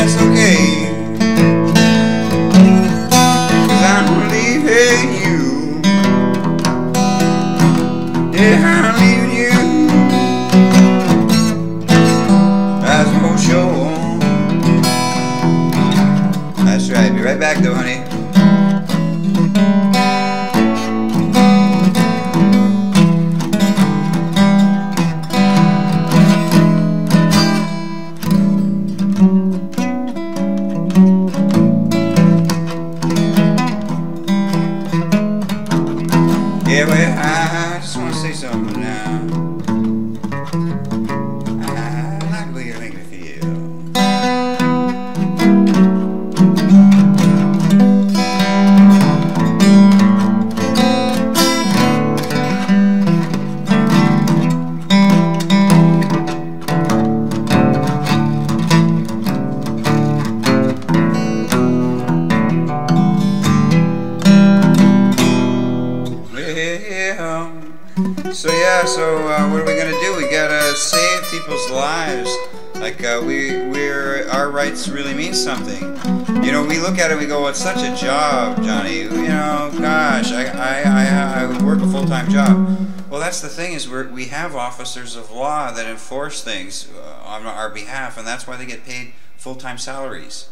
that's okay. Yeah, well, I so uh, what are we gonna do? We gotta save people's lives. Like uh, we, we're our rights really mean something. You know, we look at it, we go, "It's such a job, Johnny." You know, gosh, I, I, I, I work a full-time job. Well, that's the thing is we we have officers of law that enforce things uh, on our behalf, and that's why they get paid full-time salaries.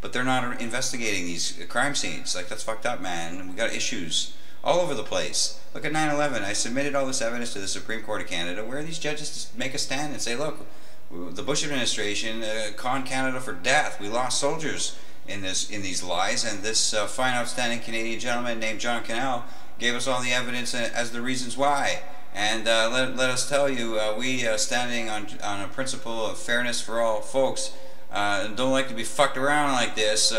But they're not investigating these crime scenes. Like that's fucked up, man. We got issues all over the place. Look at 9/11. I submitted all this evidence to the Supreme Court of Canada, where these judges make a stand and say, "Look, the Bush administration uh, conned Canada for death. We lost soldiers in this in these lies, and this uh, fine, outstanding Canadian gentleman named John Cannell gave us all the evidence as the reasons why." And uh, let, let us tell you, uh, we uh, standing on on a principle of fairness for all folks, uh, don't like to be fucked around like this.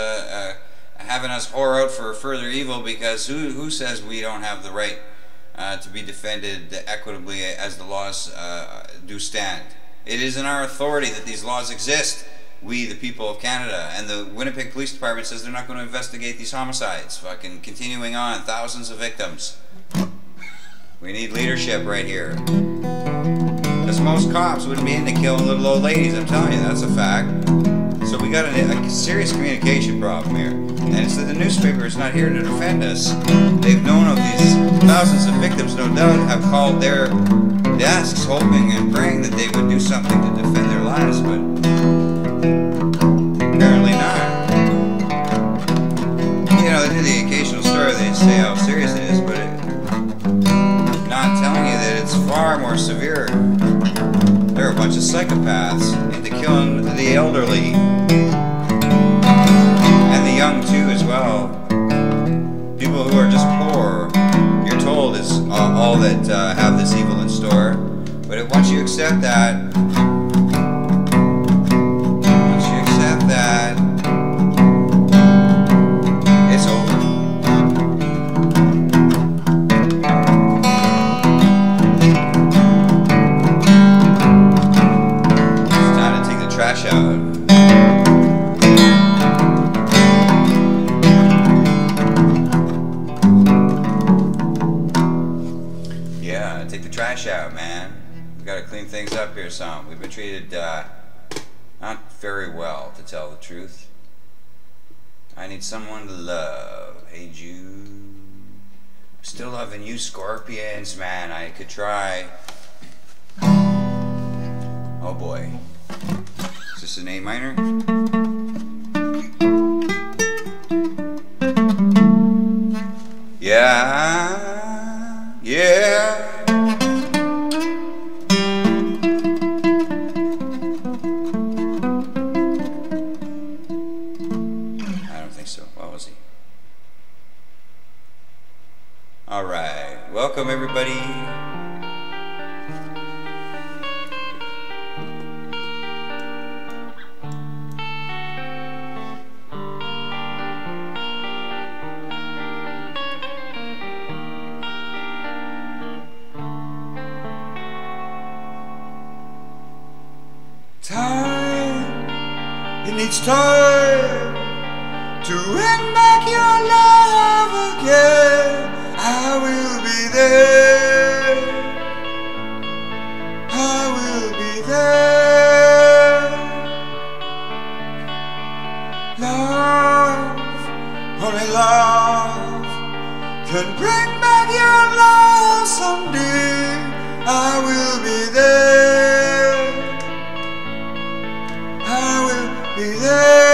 Having us whore out for further evil because who, who says we don't have the right uh, to be defended equitably as the laws uh, do stand? It is in our authority that these laws exist, we the people of Canada. And the Winnipeg Police Department says they're not going to investigate these homicides. Fucking continuing on, thousands of victims. We need leadership right here. Because most cops wouldn't be into killing little old ladies, I'm telling you, that's a fact. So we got a, a, serious communication problem here. And it's that the newspaper is not here to defend us. They've known of these thousands of victims, no doubt, have called their desks hoping and praying that they would do something to defend their lives, but apparently not. You know, they do the occasional story, they say how serious it is, but it, not telling you that it's far more severe. They're a bunch of psychopaths into killing the elderly uh, have this evil in store. But once you accept that, once you accept that, it's over. It's time to take the trash out. Things up here some. We've been treated, uh, not very well, to tell the truth. I need someone to love. Hey, Jude. Still loving you, scorpions, man. I could try. Oh boy. Is this an A minor? Yeah, yeah. All right. Welcome, everybody. Time, it needs time to win back your love day I will be there. Love, only love Can bring back your love someday. I will be there. I will be there.